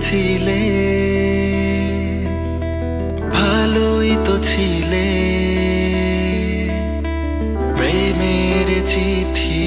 গেছিলে ভালোই তো ছিলে। প্রেমের চিঠি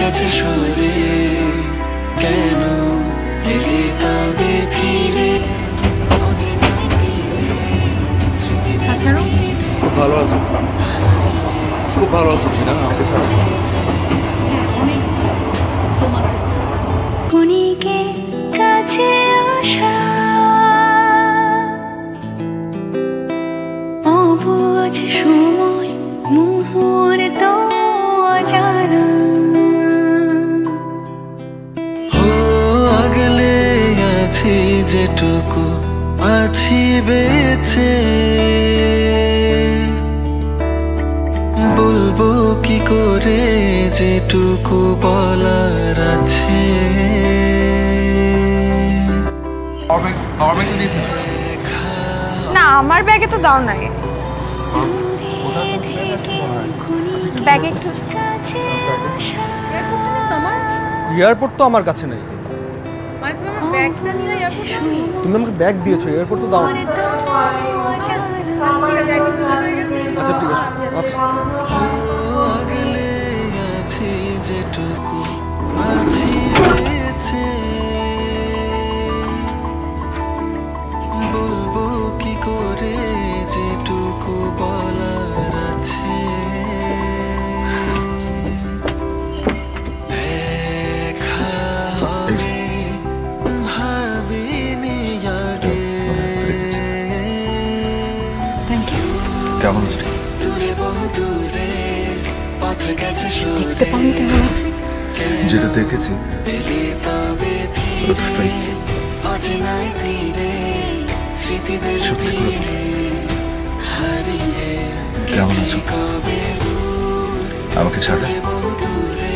গেছে সরে। কেন এলে তবে ফিরে? খুব ভালো আছো। খুব ভালো আছো সিনা আমাকে ছাড়া। অনেক কাছে। আসা। অবুঝ আছি যেটুকু আছি বেঁচে। বলব কি করে যেটুকু বলার আছে। না আমার ব্যাগে তো দাও নাই। ব্যাগে একটু এয়ারপোর্ট তো আমার কাছে নেই। তুমি নিয়ে এয়ারপোর্ট তুমি আমাকে ব্যাগ দিয়েছ এরপর তো দাও। আচ্ছা ঠিক আছে আচ্ছা। আগলে আছি যেটুকু কেমন আছো? দেখতে পাওনি কেমন আছে? যেটা দেখেছি সত্যি করে কেমন আছো? আমাকে ছাড়া? বহু দূরে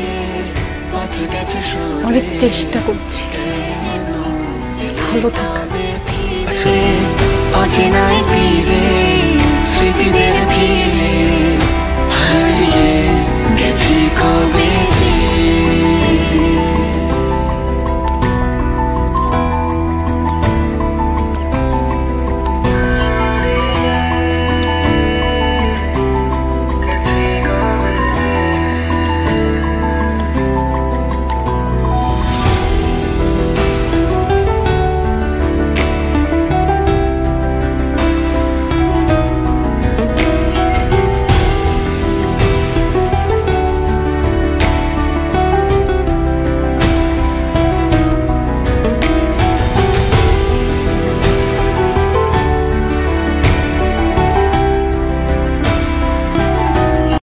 পথ গেছে সরে অনেক চেষ্টা করছি। ভালো থাকা। আচ্ছা। অচেনায় তীরে।